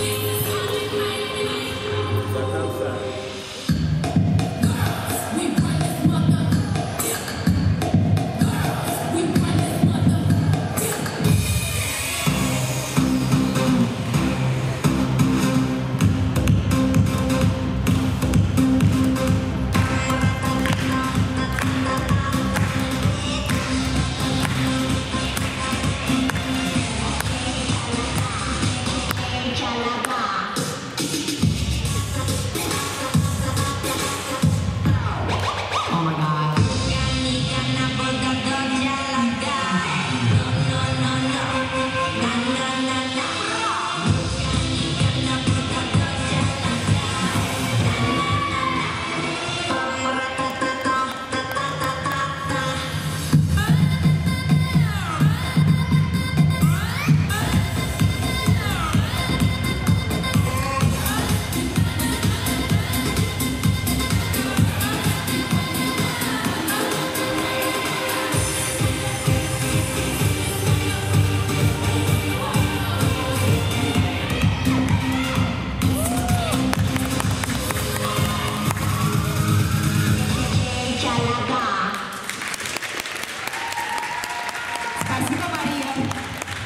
You. Bye.